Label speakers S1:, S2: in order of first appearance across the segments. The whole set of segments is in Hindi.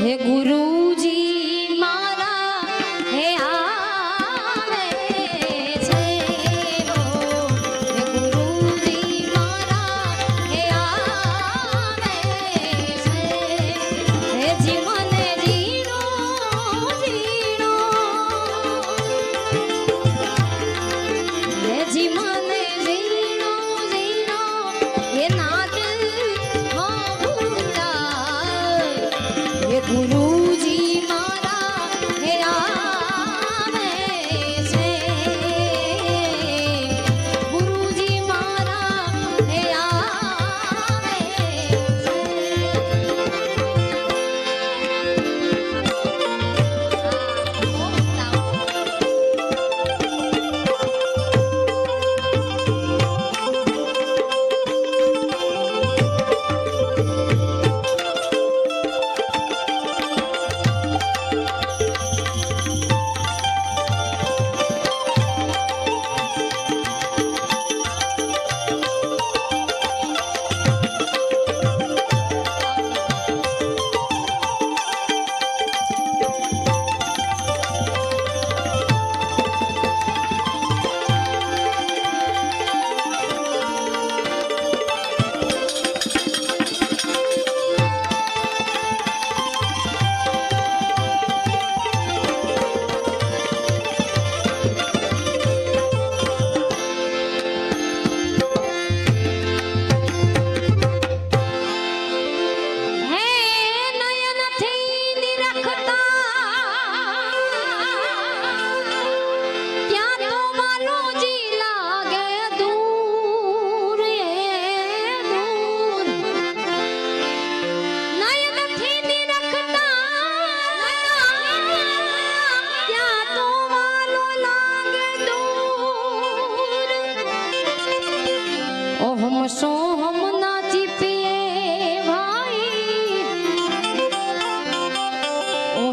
S1: हे गुरु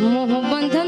S1: मोह बंध